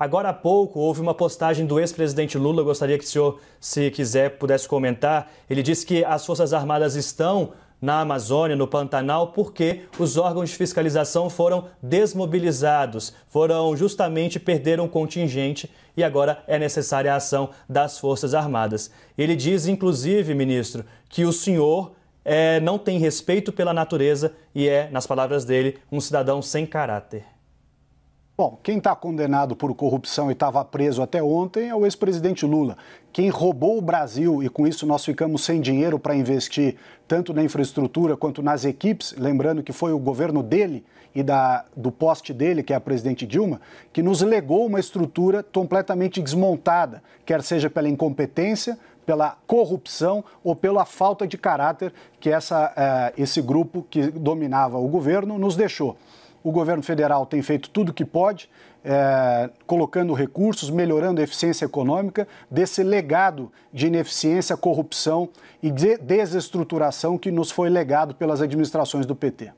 Agora há pouco houve uma postagem do ex-presidente Lula, eu gostaria que o senhor, se quiser, pudesse comentar. Ele disse que as Forças Armadas estão na Amazônia, no Pantanal, porque os órgãos de fiscalização foram desmobilizados, foram justamente perderam contingente e agora é necessária a ação das Forças Armadas. Ele diz, inclusive, ministro, que o senhor é, não tem respeito pela natureza e é, nas palavras dele, um cidadão sem caráter. Bom, quem está condenado por corrupção e estava preso até ontem é o ex-presidente Lula. Quem roubou o Brasil e com isso nós ficamos sem dinheiro para investir tanto na infraestrutura quanto nas equipes, lembrando que foi o governo dele e da, do poste dele, que é a presidente Dilma, que nos legou uma estrutura completamente desmontada, quer seja pela incompetência, pela corrupção ou pela falta de caráter que essa, uh, esse grupo que dominava o governo nos deixou. O governo federal tem feito tudo o que pode, é, colocando recursos, melhorando a eficiência econômica desse legado de ineficiência, corrupção e de desestruturação que nos foi legado pelas administrações do PT.